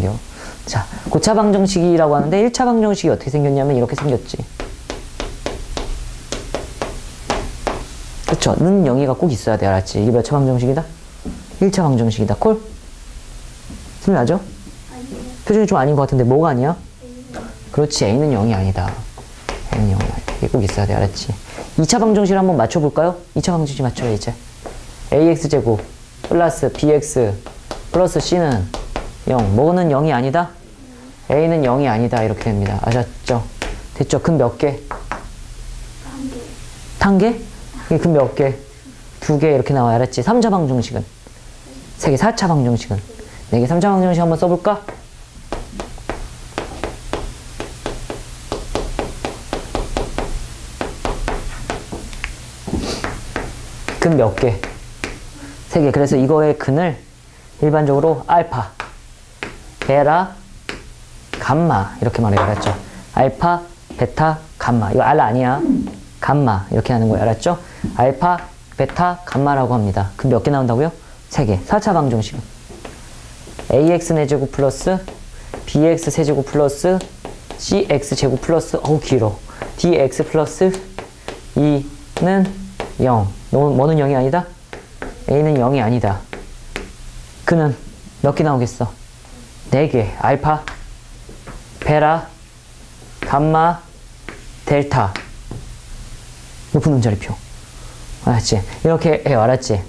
생겨. 자, 고차 방정식이라고 하는데 1차 방정식이 어떻게 생겼냐면 이렇게 생겼지. 그쵸? 는 0이가 꼭 있어야 돼. 알았지? 이게 몇 차 방정식이다? 1차 방정식이다. 콜? 소리 나죠? 표정이 좀 아닌 것 같은데 뭐가 아니야? 그렇지. A는 0이 아니다. A는 0이 아니다. 이게 꼭 있어야 돼. 알았지? 2차 방정식 한번 맞춰볼까요? 2차 방정식 맞춰요, 이제. AX제곱 플러스 BX 플러스 C는 0. 뭐는 0이 아니다? A는 0이 아니다. 이렇게 됩니다. 아셨죠? 됐죠? 근몇 개? 단계? 이게 근몇 개? 두 개 이렇게 나와요. 알았지? 3차 방정식은? 세 개, 4차 방정식은? 네 개, 3차 방정식 한번 써볼까? 근 몇 개? 세 개. 그래서 이거의 근을 일반적으로 알파, 베타, 감마 이렇게 말해요. 알았죠? 알파, 베타, 감마. 이거 r 아니야. 감마 이렇게 하는 거예요. 알았죠? 알파, 베타, 감마라고 합니다. 근몇개 나온다고요? 세 개. 4차 방정식은 ax 4제곱 플러스 bx 세제곱 플러스 cx 제곱 플러스 어우 길어 dx 플러스 2는 0 뭐, 뭐는 0이 아니다? a는 0이 아니다 그는 몇 개 나오겠어? 4개 알파 베라 감마 델타 높은 음자리표 알았지? 이렇게 해요 알았지?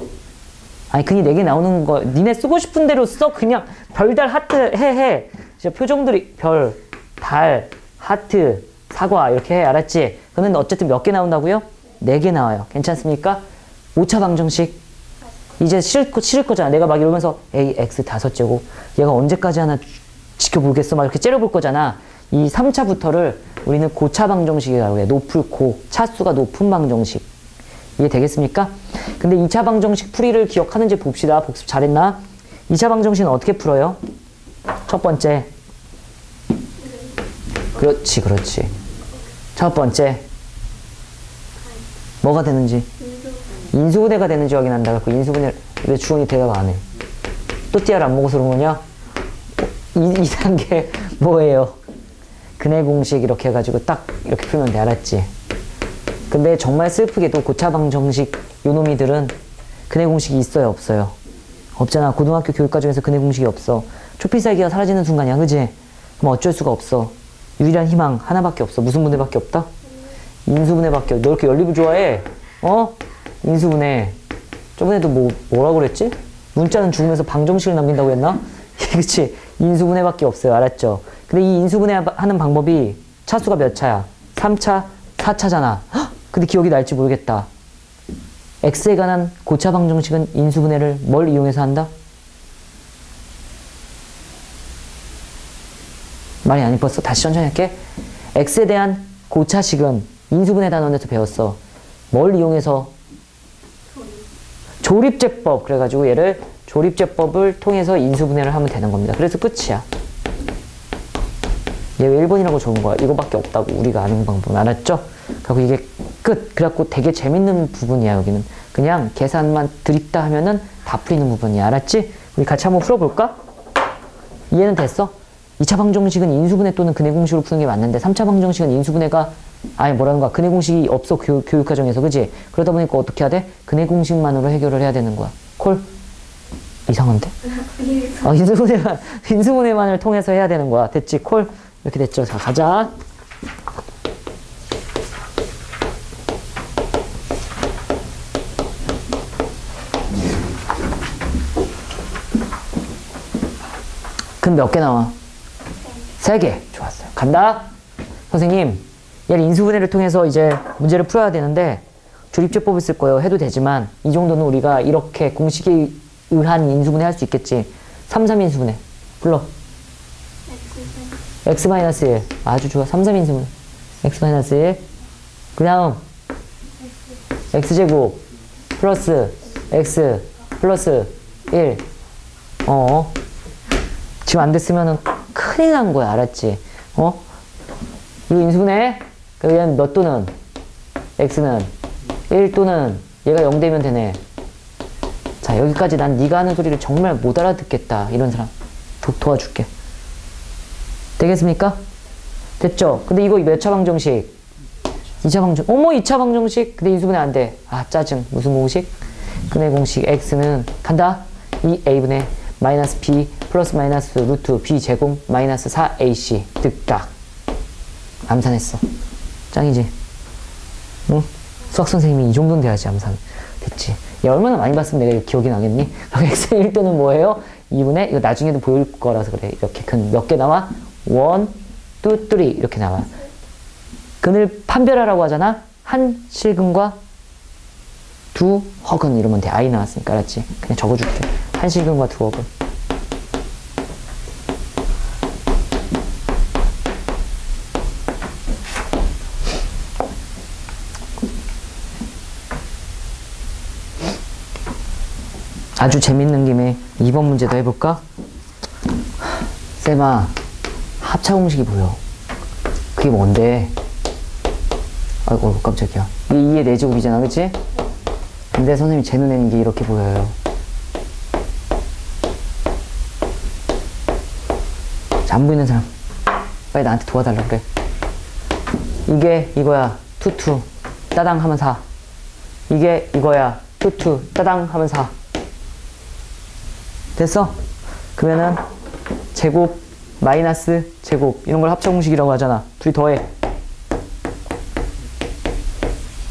아니 그니 4개 나오는 거 니네 쓰고 싶은 대로 써 그냥 별달 하트 해해 진짜 표정들이 별, 달, 하트, 사과 이렇게 해 알았지? 그러면 어쨌든 몇 개 나온다고요? 4개 나와요 괜찮습니까? 5차 방정식 이제 싫을, 거, 싫을 거잖아 내가 막 이러면서 ax 다섯 제곱 얘가 언제까지 하나 지켜보겠어 막 이렇게 째려볼 거잖아 이 3차부터를 우리는 고차 방정식이라고 해 높을 고 차수가 높은 방정식 이해 되겠습니까? 근데 2차 방정식 풀이를 기억하는지 봅시다. 복습 잘했나? 2차 방정식은 어떻게 풀어요? 첫 번째. 그렇지, 그렇지. 첫 번째. 뭐가 되는지. 인수분해가 되는지 확인한다. 그 인수분해, 왜 주원이 대답 안 해? 또 띠아를 안 먹어서 그런 거냐? 이, 2단계 뭐예요? 근해 공식 이렇게 해가지고 딱 이렇게 풀면 돼. 알았지? 근데 정말 슬프게도 고차방 정식 요놈이들은 근해 공식이 있어요 없어요? 없잖아 고등학교 교육과정에서 근해 공식이 없어 초필살기가 사라지는 순간이야 그지? 그럼 어쩔 수가 없어 유일한 희망 하나밖에 없어 무슨 분해밖에 없다? 인수분해밖에 없어 너 이렇게 연립을 좋아해? 어? 인수분해 저번에도 뭐 뭐라 그랬지? 문자는 죽으면서 방정식을 남긴다고 했나? 그치 인수분해밖에 없어요 알았죠? 근데 이 인수분해하는 방법이 차수가 몇 차야? 3차, 4차잖아 근데 기억이 날지 모르겠다. x에 관한 고차 방정식은 인수분해를 뭘 이용해서 한다? 말이 안 이뻤어? 다시 천천히 할게. x에 대한 고차식은 인수분해 단원에서 배웠어. 뭘 이용해서? 조립제법. 그래가지고 얘를 조립제법을 통해서 인수분해를 하면 되는 겁니다. 그래서 끝이야. 얘 왜 1번이라고 좋은 거야? 이거밖에 없다고 우리가 아는 방법 알았죠? 그리고 이게 끝. 그래갖고 되게 재밌는 부분이야 여기는. 그냥 계산만 드립다 하면은 다 풀리는 부분이야. 알았지? 우리 같이 한번 풀어볼까? 이해는 됐어? 2차 방정식은 인수분해 또는 근해 공식으로 푸는 게 맞는데 3차 방정식은 인수분해가 아니 뭐라는 거야 근해 공식이 없어 교육, 교육 과정에서 그지 그러다 보니까 어떻게 해야 돼 근해 공식만으로 해결을 해야 되는 거야 콜 이상한데 아 인수분해만 인수분해만을 통해서 해야 되는 거야 됐지 콜 이렇게 됐죠. 자, 가자. 근몇개 나와? 세 개. 좋았어요. 간다. 선생님, 얘를 인수분해를 통해서 이제 문제를 풀어야 되는데 조립제법을 쓸 거예요. 해도 되지만 이 정도는 우리가 이렇게 공식에 의한 인수분해 할 수 있겠지. 3, 3 인수분해. 불러. x-1 아주 좋아 3, 3 인수분 x-1 그 다음 x제곱 플러스 x 플러스 1 어. 지금 안 됐으면은 큰일 난 거야 알았지 어? 이거 인수분해 그러면 몇 또는 x는 1 또는 얘가 0 되면 되네 자 여기까지 난 네가 하는 소리를 정말 못 알아듣겠다 이런 사람 도, 도와줄게 되겠습니까? 됐죠? 근데 이거 몇 차 방정식? 2차 방정 어머 2차 방정식 근데 인수분해 안 돼. 아 짜증 무슨 공식? 근해 공식 x는 간다 2a분의 마이너스 b 플러스 마이너스 루트 b 제곱 마이너스 4ac 득딱 암산했어 짱이지 응? 수학 선생님이 이 정도는 돼야지 암산 됐지 야 얼마나 많이 봤으면 내가 기억이 나겠니? 그럼 x의 1도는 뭐예요? 2분의 이거 나중에도 보일 거라서 그래 이렇게 근 몇 개 나와? 1, 2, 3 이렇게 나와 근을 판별하라고 하잖아 한 실근과 두 허근 이러면 돼 i 나왔으니까 알았지? 그냥 적어줄게 한 실근과 두 허근 아주 재밌는 김에 2번 문제도 해볼까? 쌤아 합차 공식이 보여. 그게 뭔데? 아이고 깜짝이야. 이게 2의 4제곱이잖아 그치? 근데 선생님이 제 눈에는 이게 이렇게 보여요. 자, 안 보이는 사람. 빨리 나한테 도와달라 그래. 이게 이거야. 투투. 따당 하면 4 이게 이거야. 투투. 따당 하면 4 됐어? 그러면은 제곱 마이너스 제곱 이런 걸 합차 공식이라고 하잖아. 둘이 더해.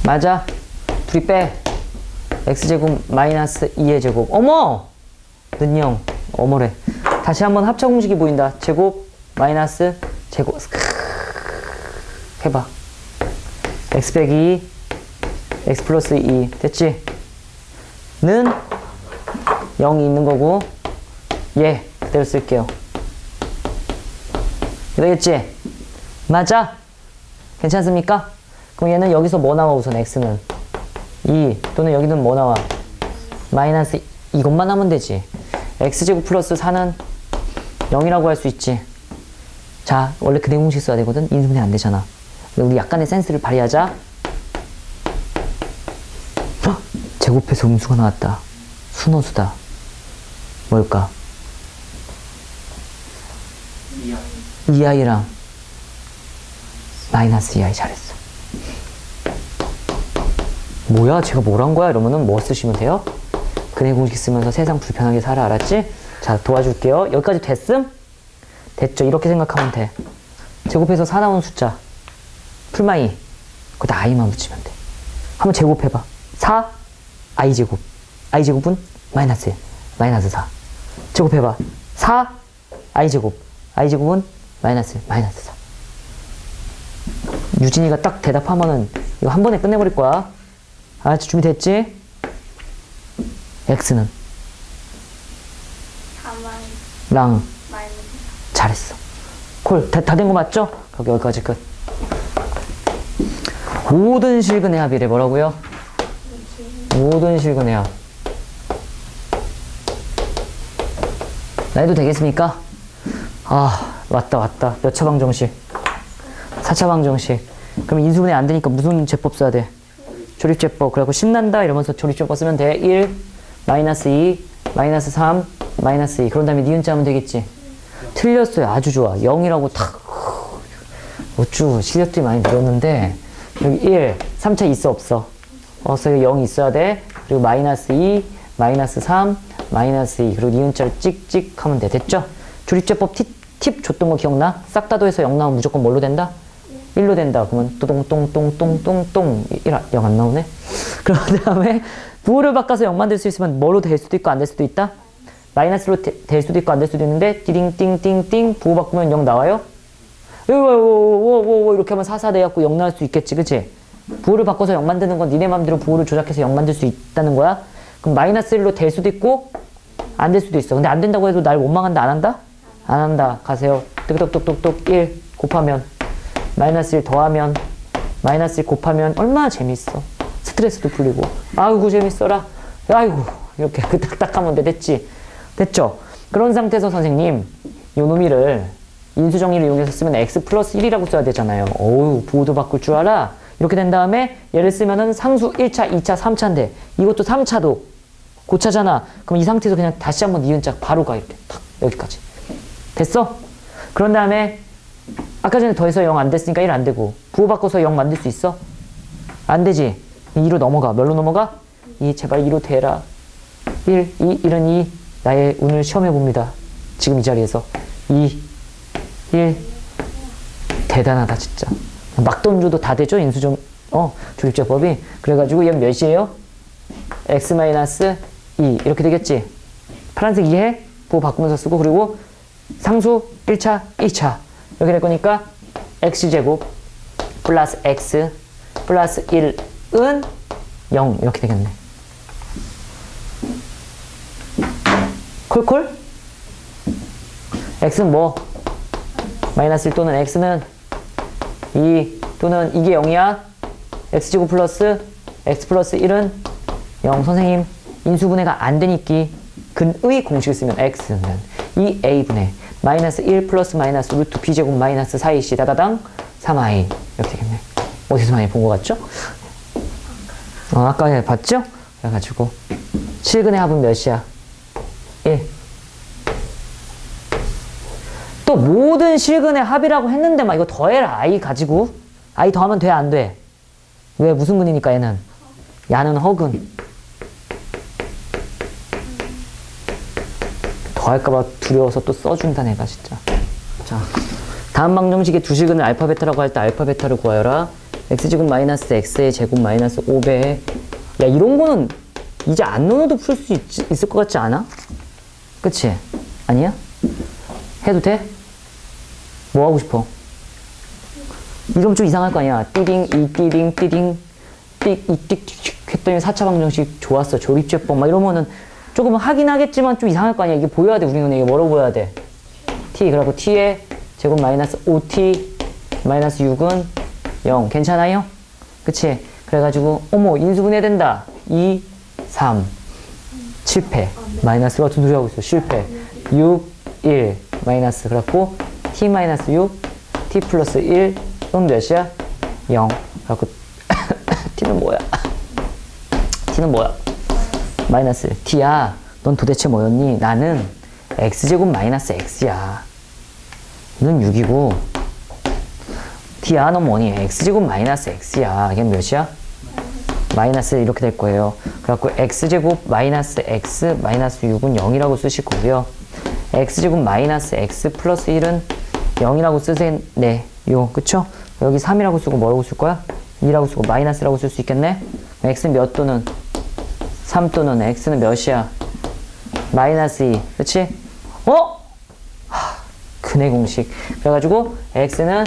맞아? 둘이 빼. x제곱 마이너스 2의 제곱. 어머! 는영 어머래. 다시 한번 합차 공식이 보인다. 제곱 마이너스 제곱. 해봐. x 빼기 2 x 플러스 2 됐지? 는 0이 있는 거고 예 그대로 쓸게요. 되겠지? 맞아? 괜찮습니까? 그럼 얘는 여기서 뭐 나와 우선 x는? 2 또는 여기는 뭐 나와? 마이너스 이것만 하면 되지. x제곱 플러스 4는 0이라고 할 수 있지. 자 원래 그대 공식 써야 되거든? 인수분해 안 되잖아. 우리 약간의 센스를 발휘하자. 헉! 제곱해서 음수가 나왔다. 순호수다 뭘까? 이 아이랑 마이너스 이 아이 잘했어. 뭐야? 제가 뭘 한 거야? 이러면은 뭐 쓰시면 돼요? 근의 공식 쓰면서 세상 불편하게 살아 알았지? 자 도와줄게요. 여기까지 됐음? 됐죠? 이렇게 생각하면 돼. 제곱해서 4 나온 숫자 플마 2 거기다 i만 붙이면 돼. 한번 제곱해봐. 4 i 제곱 i 제곱은 마이너스 1 마이너스 4 제곱해봐. 4 i 제곱 i 제곱은 마이너스 1 마이너스 4 유진이가 딱 대답하면은 이거 한 번에 끝내버릴 거야. 알았지? 준비됐지? x는 랑 잘했어. 콜, 다 된 거 맞죠? 거기 여기까지 끝. 모든 실근의 합이래 뭐라고요? 모든 실근의 합. 나 해도 되겠습니까? 아, 왔다, 왔다. 몇 차 방정식? 4차 방정식. 그럼 인수분해 안 되니까 무슨 제법 써야 돼? 조립제법. 그래갖고 신난다 이러면서 조립제법 쓰면 돼. 1, 마이너스 2, 마이너스 3, 마이너스 2. 그런 다음에 니은자 하면 되겠지? 틀렸어요. 아주 좋아. 0이라고 탁. 어쭈, 실력들이 많이 늘었는데, 여기 1, 3차 있어, 없어? 없어, 여기 0이 있어야 돼. 그리고 마이너스 2, 마이너스 3, 마이너스 2. 그리고 니은자를 찍찍 하면 돼. 됐죠? 조립제법 팁, 팁 줬던 거 기억나? 싹 다 더해서 0 나오면 무조건 뭘로 된다? 1로 된다. 그러면 또동똥똥똥똥똥 0안 나오네? 그런 다음에 부호를 바꿔서 0 만들 수 있으면 뭐로 될 수도 있고 안 될 수도 있다? 마이너스로 되- 될 수도 있고 안 될 수도 있는데 띠링띵띵띵 부호 바꾸면 0 나와요? 오오오오오 이렇게 하면 44 돼갖고 0 나올 수 있겠지 그치? 부호를 바꿔서 0 만드는 건 니네 맘대로 부호를 조작해서 0 만들 수 있다는 거야? 그럼 마이너스 1로 될 수도 있고 안 될 수도 있어. 근데 안 된다고 해도 날 원망한다 안 한다? 안 한다. 가세요. 뚝뚝뚝뚝뚝 1 곱하면 마이너스 1 더하면 마이너스 1 곱하면 얼마나 재밌어. 스트레스도 풀리고. 아이고 재밌어라. 아이고 이렇게 그 딱딱하면 돼. 됐지? 됐죠? 그런 상태에서 선생님 요 놈이를 인수정리를 이용해서 쓰면 x 플러스 1이라고 써야 되잖아요. 어우 부호도 바꿀 줄 알아? 이렇게 된 다음에 얘를 쓰면은 상수 1차 2차 3차인데 이것도 3차도 고차잖아. 그럼 이 상태에서 그냥 다시 한번 니은자 바로 가 이렇게. 탁 여기까지. 됐어? 그런 다음에 아까 전에 더해서 0 안 됐으니까 1 안 되고 부호 바꿔서 0 만들 수 있어? 안 되지. 2로 넘어가. 뭘로 넘어가? 2 제발 2로 되라. 1, 2, 1은 2 나의 운을 시험해 봅니다. 지금 이 자리에서. 2, 1 대단하다 진짜. 막 던져도 다 되죠? 인수점 어 조립제법이? 그래가지고 얘 몇이에요? x-2 이 렇게 되겠지? 파란색 이해? 부호 바꾸면서 쓰고 그리고 상수 1차 2차. 이렇게 될 거니까 x제곱 플러스 x 플러스 1은 0 이렇게 되겠네. 콜콜? x는 뭐? 마이너스 1 또는 x는 2 또는 이게 0이야? X제곱 플러스 x 플러스 1은 0 선생님 인수분해가 안 되니까 근의 공식을 쓰면 x는 2a분의 마이너스 1 플러스 마이너스 루트 b제곱 마이너스 4ac 다다당 3i 이렇게 되겠네 어디서 많이 본 것 같죠? 어, 아까 봤죠? 그래가지고 7근의 합은 몇이야? 1 또 모든 실근의 합이라고 했는데 막 이거 더해라 i 가지고 i 더하면 돼 안 돼? 왜 무슨 근이니까 얘는 야는 허근 더할까봐 두려워서 또 써준다 내가 진짜 자 다음 방정식의 두 실근을 알파 베타라고 할 때 알파 베타를 구하여라 x제곱 마이너스 x의 제곱 마이너스 5배 야 이런 거는 이제 안 넣어도 풀 수 있을 것 같지 않아? 그치? 아니야? 해도 돼? 뭐 하고 싶어? 이러면 좀 이상할 거 아니야. 띠딩, 이 띠딩, 띠딩, 띠, 이 띠, 띠, 했더니 4차 방정식 좋았어. 조립제법 막 이러면은 조금 하긴 하겠지만 좀 이상할 거 아니야. 이게 보여야 돼. 우리 눈에 이게 뭐라고 보여야 돼? t. 그리고 t의 제곱 마이너스 5t 마이너스 6은 0. 괜찮아요? 그치? 그래가지고 어머 인수분해 된다. 2, 3, 실패. 마이너스 같은 소리 하고 있어. 실패. 6, 1 마이너스 그래갖고 t 마이너스 6 t 플러스 1 그럼 몇이야? 0 그래갖고 t는 뭐야? t는 뭐야? 마이너스 t야 넌 도대체 뭐였니? 나는 x제곱 마이너스 x야 넌 6이고 t야 넌 뭐니? x제곱 마이너스 x야 이게 몇이야? 마이너스 이렇게 될 거예요 그래갖고 x제곱 마이너스 x 마이너스 6은 0이라고 쓰실 거고요 x제곱 마이너스 x 플러스 1은 0이라고 쓰세요. 그쵸? 여기 3이라고 쓰고 뭐라고 쓸 거야? 2라고 쓰고 마이너스라고 쓸 수 있겠네? x는 몇 또는 3 또는 x는 몇이야? 마이너스 2. 그치? 어? 하, 근의 공식. 그래가지고 x는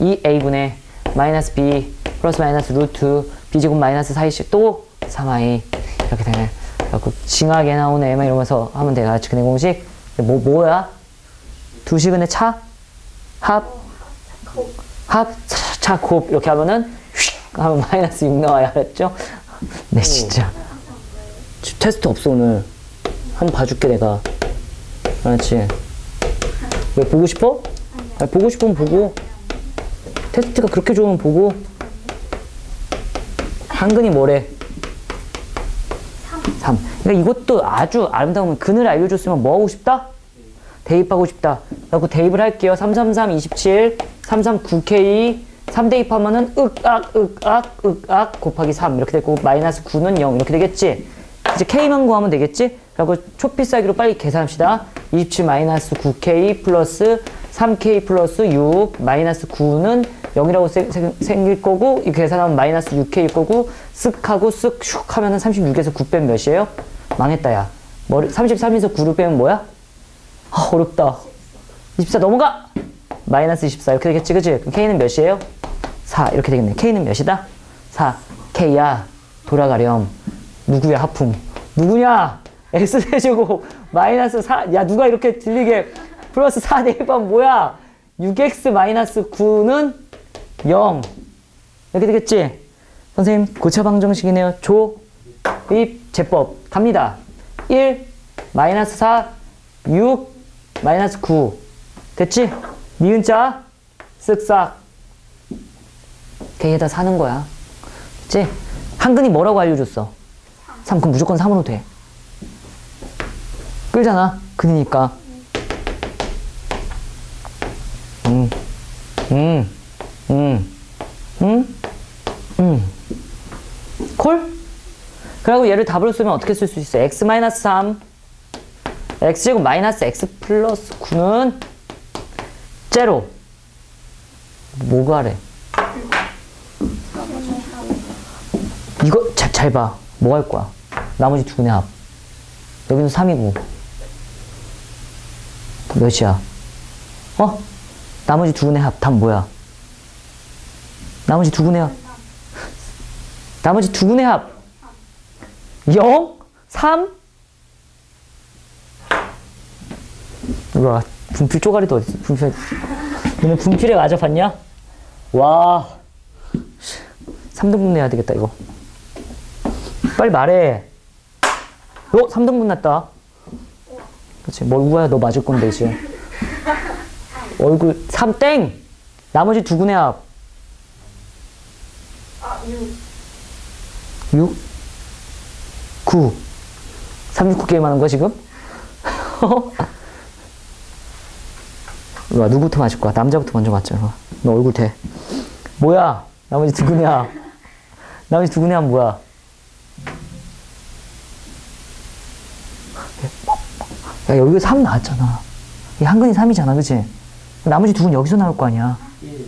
2a분의 마이너스 b 플러스 마이너스 루트 b제곱 마이너스 4이씩 또 3i 이렇게 되네. 그래갖고 징하게 나오네. 막 이러면서 하면 돼. 같이 근의 공식. 뭐, 뭐야? 두 시근의 차? 합? 합? 차, 곱. 이렇게 하면은, 휙! 하면 마이너스 6 나와요. 알았죠? 네, 진짜. 테스트 없어, 오늘. 한번 봐줄게, 내가. 알았지? 왜, 보고 싶어? 아니, 보고 싶으면 보고. 테스트가 그렇게 좋으면 보고. 한근이 뭐래? 3. 그러니까 이것도 아주 아름다운 근을 알려줬으면 뭐 하고 싶다? 대입하고 싶다. 그래고 대입을 할게요. 333, 27, 339K, 3 대입하면은 윽악, 윽악, 윽악 곱하기 3 이렇게 되고 마이너스 9는 0 이렇게 되겠지? 이제 K만 구하면 되겠지? 그리고 초피싸기로 빨리 계산합시다. 27 마이너스 9K 플러스 3K 플러스 6 마이너스 9는 0이라고 세, 세, 생길 거고 이 계산하면 마이너스 6K일 거고 쓱 하고 쓱 슉 하면은 36에서 9 빼면 몇이에요? 망했다 야. 머리 33에서 9를 빼면 뭐야? 아, 어렵다. 24 넘어가! 마이너스 24 이렇게 되겠지 그치? 그럼 K는 몇이에요? 4 이렇게 되겠네. K는 몇이다? 4. K야 돌아가렴. 누구야 하품? 누구냐? X세제곱 마이너스 4. 야 누가 이렇게 들리게 플러스 4 대입하면 뭐야? 6X 마이너스 9는 0 이렇게 되겠지? 선생님 고차 방정식이네요. 조입 제법 갑니다. 1 마이너스 4 6 마이너스 9 됐지? 니은 자 쓱싹 K에다 사는 거야. 됐지? 한근이 뭐라고 알려줬어? 3 그럼 무조건 3으로 돼. 끌잖아. 근이니까. 음. 음, 음, 음, 음. 콜? 그리고 얘를 답으로 쓰면 어떻게 쓸 수 있어? x 마이너스 3 x제곱 마이너스 x 플러스 9는 제로 뭐가래? 이거 잘, 잘 봐. 뭐 할 거야? 나머지 두 분의 합. 여기는 3이고. 몇이야? 어? 나머지 두 분의 합. 답 뭐야? 나머지 두 분의 합. 나머지 두 분의 합. 0? 3? 우와, 분필 쪼가리도 어딨어? 분필. 너네 분필에 맞아 봤냐? 와. 3등분 내야 되겠다, 이거. 빨리 말해. 어? 3등분 났다. 그렇지. 뭘 우아야, 너 맞을 건데, 이제. 얼굴, 3 땡! 나머지 두 분의 합. 아, 6. 6? 9. 39 게임 하는 거야, 지금? 와, 누구부터 맞을 거야? 남자부터 먼저 맞자. 너 얼굴 대. 뭐야? 나머지 두 분이야. 나머지 두 분이야, 뭐야? 야, 여기가 3 나왔잖아. 이 한근이 3이잖아, 그치? 나머지 두분 여기서 나올 거 아니야. 1.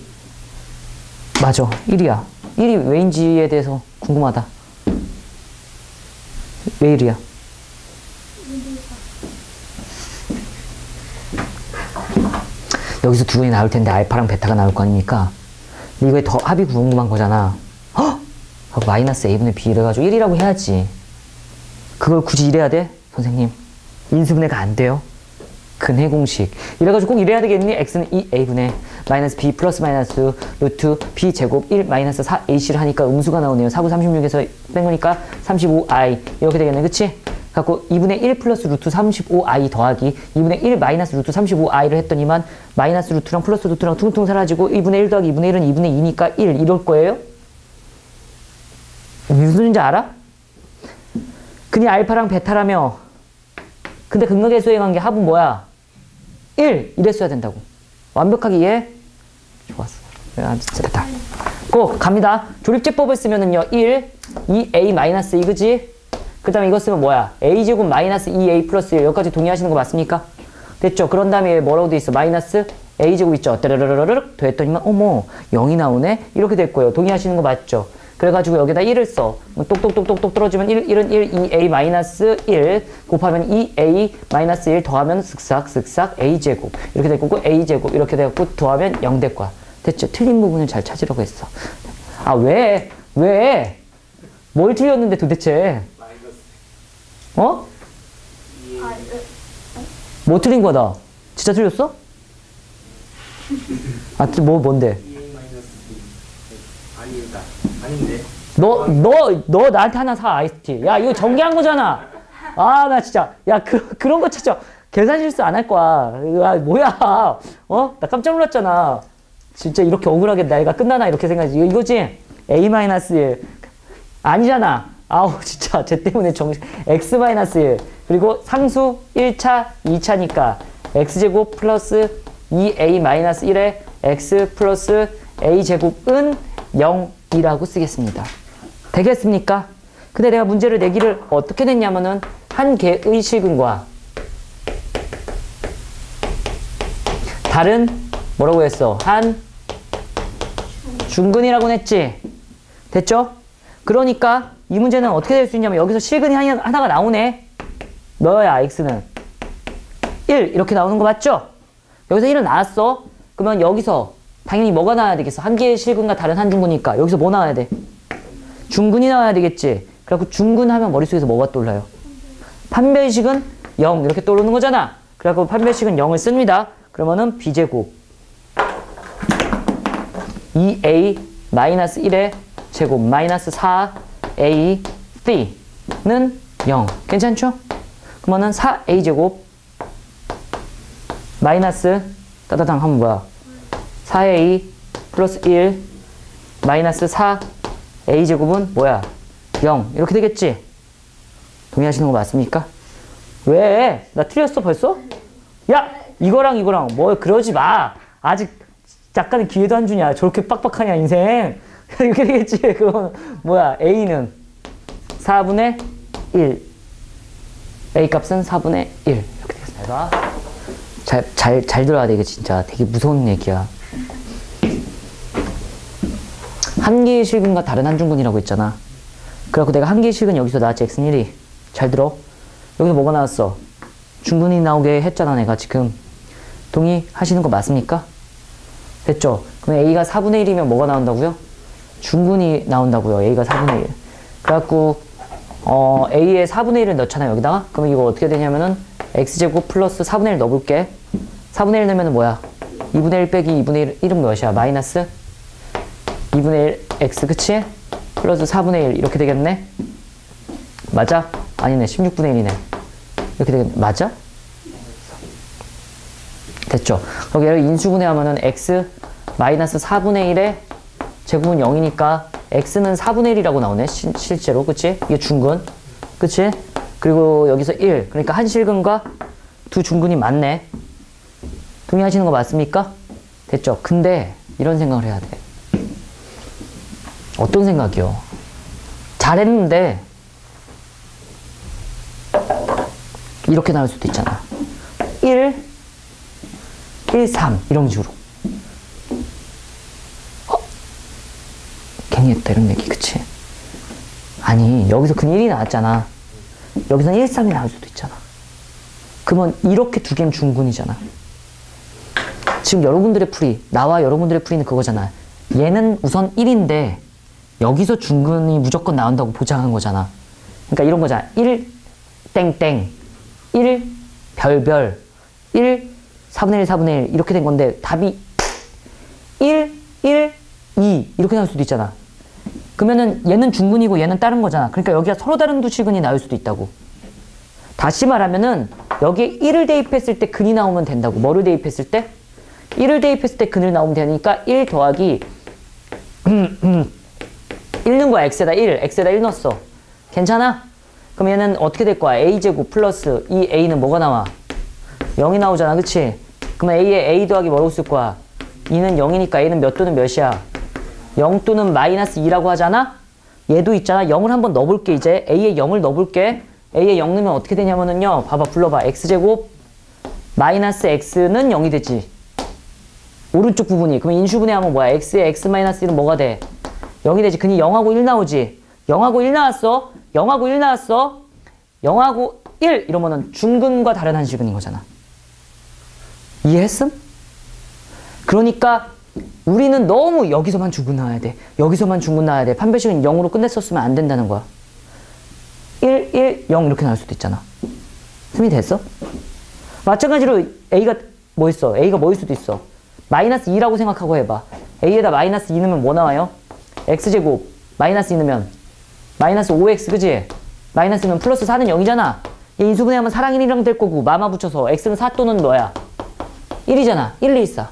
맞아. 1이야. 1이 왜인지에 대해서 궁금하다. 왜 1이야? 여기서 두 분이 나올 텐데 알파랑 베타가 나올 거 아닙니까? 이거에 더 합이 궁금한 거잖아. 헉! 마이너스 a분의 b 이래가지고 1이라고 해야지. 그걸 굳이 이래야 돼? 선생님. 인수분해가 안 돼요. 근해 공식. 이래가지고 꼭 이래야 되겠니? x는 2a분의 마이너스 b 플러스 마이너스 루트 b 제곱 1 마이너스 4ac를 하니까 음수가 나오네요. 49, 36에서 뺀 거니까 35i 이렇게 되겠네. 그치? 갖고 2분의 1 플러스 루트 35i 더하기 2분의 1 마이너스 루트 35i를 했더니만 마이너스 루트랑 플러스 루트랑 퉁퉁 사라지고 2분의 1 더하기 2분의 1은 2분의 2니까 1 이럴 거예요? 무슨 소리인지 알아? 그냥 알파랑 베타라며 근데 근각계수의 관계 합은 뭐야? 1 이랬어야 된다고 완벽하게 이해? 좋았어 아, 진짜 됐다 고 갑니다 조립제법을 쓰면은요 1 2a 마이너스 2 그지? 그 다음에 이거 쓰면 뭐야? a제곱 마이너스 2a 플러스 1 여기까지 동의하시는 거 맞습니까? 됐죠? 그런 다음에 뭐라고 돼 있어? 마이너스 a제곱 있죠? 따르르르르륵 됐더니만 어머 0이 나오네? 이렇게 될 거예요 동의하시는 거 맞죠? 그래가지고 여기다 1을 써. 뭐 똑똑똑똑똑 떨어지면 1, 1은 1, 2a 마이너스 1 곱하면 2a 마이너스 1 더하면 쓱싹 쓱싹 a제곱 이렇게 될 거고 a제곱 이렇게 돼갖고 더하면 0 될 거야. 됐죠? 틀린 부분을 잘 찾으라고 했어. 아 왜? 왜? 뭘 틀렸는데 도대체? 어? 2. 뭐 틀린 거다? 진짜 틀렸어? 아, 뭐, 뭔데? 2a 마이너스 2. 아니다. 아닌데. 너, 너, 너 나한테 하나 사, 아이스티. 야, 이거 전개한 거잖아. 아, 나 진짜. 야, 그, 그런 거 찾죠. 계산 실수 안 할 거야. 아, 뭐야. 어? 나 깜짝 놀랐잖아. 진짜 이렇게 억울하게 나이가 끝나나 이렇게 생각하지. 이거, 이거 지? A-1. 아니잖아. 아우, 진짜. 쟤 때문에 정신. X-1. 그리고 상수 1차, 2차니까. X제곱 플러스 2A-1에 X 플러스 A제곱은 0이라고 쓰겠습니다. 되겠습니까? 근데 내가 문제를 내기를 어떻게 냈냐면은 한 개의 실근과 다른 뭐라고 했어? 한 중근이라고 냈지? 됐죠? 그러니까 이 문제는 어떻게 될 수 있냐면 여기서 실근이 하나- 하나 가 나오네. 너야 x는 1 이렇게 나오는 거 맞죠? 여기서 1은 나왔어. 그러면 여기서 당연히 뭐가 나와야 되겠어? 한 개의 실근과 다른 한 중근이니까 여기서 뭐 나와야 돼? 중근이 나와야 되겠지. 그래갖고 중근하면 머릿속에서 뭐가 떠올라요? 판별식은 0 이렇게 떠오르는 거잖아. 그래갖고 판별식은 0을 씁니다. 그러면은 b제곱 2a 마이너스 1의 제곱 마이너스 4a c는 0 괜찮죠? 그러면은 4a 제곱 마이너스 따다당 하면 뭐야? 4a 플러스 1 마이너스 4a 제곱은 뭐야? 0 이렇게 되겠지? 동의하시는 거 맞습니까? 왜? 나 틀렸어 벌써? 야 이거랑 이거랑 뭐 그러지 마 아직 약간의 기회도 안 주냐? 저렇게 빡빡하냐, 인생? 이렇게 되겠지. 그건 뭐야? A는 4분의 1. A 값은 4분의 1. 이렇게 되겠습니다. 잘, 잘, 잘 들어야 돼, 이거 진짜. 되게 무서운 얘기야. 한 개의 실근과 다른 한 중근이라고 했잖아. 그래갖고 내가 한 개의 실근 여기서 나왔지, x는 1이. 잘 들어. 여기서 뭐가 나왔어? 중근이 나오게 했잖아, 내가 지금. 동의하시는 거 맞습니까? 됐죠? 그럼 A가 4분의 1이면 뭐가 나온다고요? 중근이 나온다고요. A가 4분의 1. 그래갖고, 어, A의 4분의 1을 넣잖아요, 여기다가. 그럼 이거 어떻게 되냐면은, X제곱 플러스 4분의 1 넣어볼게. 4분의 1 넣으면 뭐야? 2분의 1 빼기 2분의 1, 1은 몇이야? 마이너스 2분의 1 X, 그치? 플러스 4분의 1, 이렇게 되겠네? 맞아? 아니네, 16분의 1이네. 이렇게 되겠네. 맞아? 됐죠? 그럼 얘를 인수분해하면은 x 마이너스 4분의 1의 제곱은 0이니까 x는 4분의 1이라고 나오네 시, 실제로 그치? 이게 중근 그치? 그리고 여기서 1 그러니까 한 실근과 두 중근이 맞네 동의하시는 거 맞습니까? 됐죠? 근데 이런 생각을 해야 돼 어떤 생각이요? 잘했는데 이렇게 나올 수도 있잖아 1 1, 3 이런 식으로 어? 괜히 했다 이런 얘기 그치? 아니 여기서 근 1이 나왔잖아 여기서는 1, 3이 나올 수도 있잖아 그러면 이렇게 두 개는 중근이잖아 지금 여러분들의 풀이 나와 여러분들의 풀이는 그거잖아 얘는 우선 1인데 여기서 중근이 무조건 나온다고 보장한 거잖아 그러니까 이런 거잖아 1 땡땡 1 별별 1 4분의 1, 4분의 1 이렇게 된 건데 답이 1, 1, 2 이렇게 나올 수도 있잖아. 그러면은 얘는 중근이고 얘는 다른 거잖아. 그러니까 여기가 서로 다른 두 식근이 나올 수도 있다고. 다시 말하면은 여기에 1을 대입했을 때 근이 나오면 된다고. 뭐를 대입했을 때? 1을 대입했을 때 근을 나오면 되니까 1 더하기 음, 음. 1 넣은 거야. x에다 1. x에다 1 넣었어. 괜찮아? 그럼 얘는 어떻게 될 거야? a제곱 플러스 이 a는 뭐가 나와? 0이 나오잖아. 그치? 그러면 A에 A 더하기 뭐라고 쓸 거야? 2는 0이니까 A는 몇 또는 몇이야? 0 또는 마이너스 2라고 하잖아? 얘도 있잖아. 0을 한번 넣어볼게, 이제. A에 0을 넣어볼게. A에 0 넣으면 어떻게 되냐면은요. 봐봐, 불러봐. X제곱 마이너스 X는 0이 되지. 오른쪽 부분이. 그럼 인수분해 하면 뭐야? X에 X 마이너스 1은 뭐가 돼? 0이 되지. 근이 0하고 1 나오지. 0하고 1 나왔어. 0하고 1 나왔어. 0하고 1 이러면은 중근과 다른 한식근인 거잖아. 이해했음? 그러니까 우리는 너무 여기서만 중근 나와야 돼. 여기서만 중근 나와야 돼. 판별식은 0으로 끝냈었으면 안 된다는 거야. 1, 1, 0 이렇게 나올 수도 있잖아. 승리 됐어? 마찬가지로 A가 뭐 있어? A가 뭐일 수도 있어? 마이너스 2라고 생각하고 해봐. A에다 마이너스 2 넣으면 뭐 나와요? X제곱 마이너스 2 넣으면 마이너스 5X 그지? 마이너스면 플러스 4는 0이잖아. 얘 인수분해하면 사랑 1이랑 될 거고 마마 붙여서 X는 4 또는 뭐야? 1이잖아. 1, 2, 4.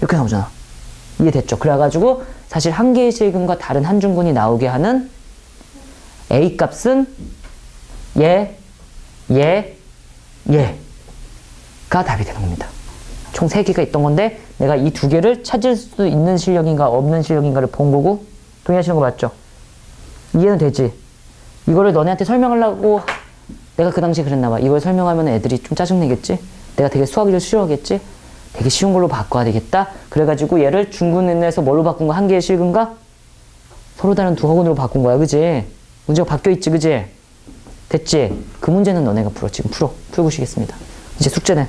이렇게 나오잖아. 이해됐죠? 그래가지고 사실 한 개의 실근과 다른 한 중근이 나오게 하는 A 값은 얘, 얘, 얘가 답이 되는 겁니다. 총 3개가 있던 건데 내가 이 두 개를 찾을 수 있는 실력인가 없는 실력인가를 본 거고 동의하시는 거 맞죠? 이해는 되지? 이거를 너네한테 설명하려고 내가 그 당시에 그랬나 봐. 이걸 설명하면 애들이 좀 짜증내겠지? 내가 되게 수학을 싫어하겠지? 되게 쉬운 걸로 바꿔야 되겠다? 그래가지고 얘를 중근에서 뭘로 바꾼 거? 한 개의 실근과 서로 다른 두 학원으로 바꾼 거야. 그지? 문제가 바뀌어 있지. 그지? 됐지? 그 문제는 너네가 풀어. 지금 풀어. 풀고 시겠습니다. 이제 숙제는